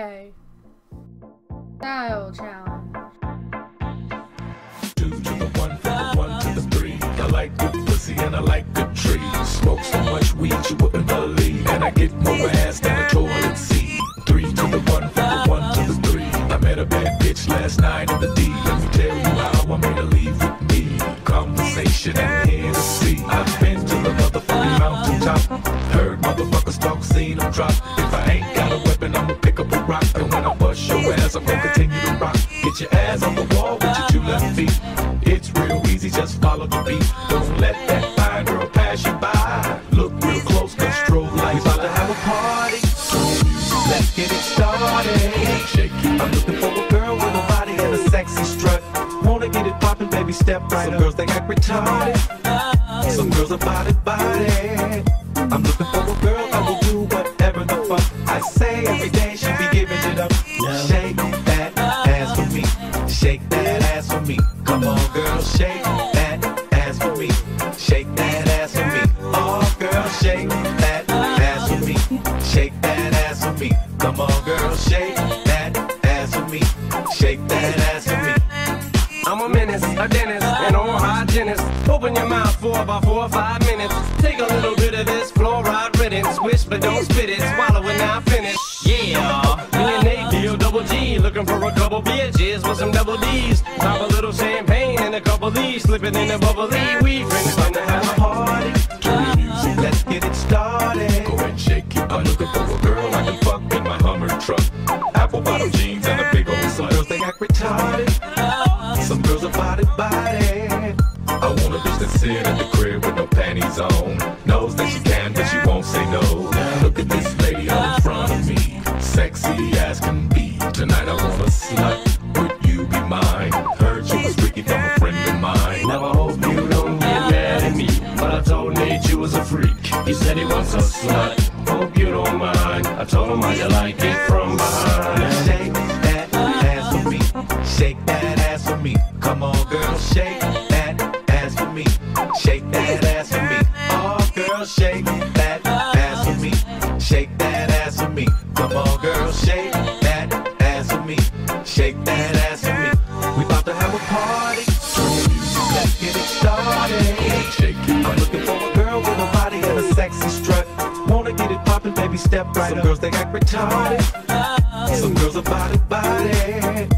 Okay. Style challenge. Two to the one, one to the three. I like good pussy and I like good trees. Smoke so much weed you wouldn't believe, and I get more ass than a toilet seat. Three to the one, from one to the three. I met a bad bitch last night in the D. Let me tell you how I made her leave with me. Conversation and Hennessy. I've been to the motherfucking mountaintop. Heard motherfuckers talk, seen them drop. If I ain't Your ass on the wall with your two left feet. It's real easy, just follow the beat. Don't let that fine girl pass you by. Look real close, cause strobe lights about to have a party. Let's get it started. Shake it. I'm looking for a girl with a body and a sexy strut. Wanna get it poppin', baby, step right Some up. girls, they act retarded. Some girls are body body. I'm looking for a girl that will do whatever the fuck I say every day. Ass for me. Come on, girl, shake that ass for me. Shake that ass for me. Oh, girl, shake that ass for me. Shake that ass for me. Come on, girl, shake that ass for me. Shake that ass for me. I'm a menace, a dentist, an oral hygienist. Open your mouth for about four or five minutes. Take a little bit of this fluoride riddance. Swish, but don't spit it. Swallow it now, finish. Looking for a couple bitches with some double D's. Pop a little champagne and a couple D's. Slipping in the bubbly. We friends Time to have a party. Turn the music. Let's get it started. Go and shake it. I'm looking for a girl I can fuck in my Hummer truck. Apple bottom jeans and a big old slut. Girls they act retarded. Some girls are body body. I want a bitch that sit at the crib with no panties on. Knows that she can, but she won't say no. Look at this lady all in front of me. Sexy as can freaky from a friend of mine. Now I hope you don't get mad at me. But I told Nate you was a freak. He said he wants a slut. Hope you don't mind. I told him you like it from behind. Shake that ass for me. Shake that ass for me. Come on, girl, shake step right Some up. girls they act retarded. Some girls are body body.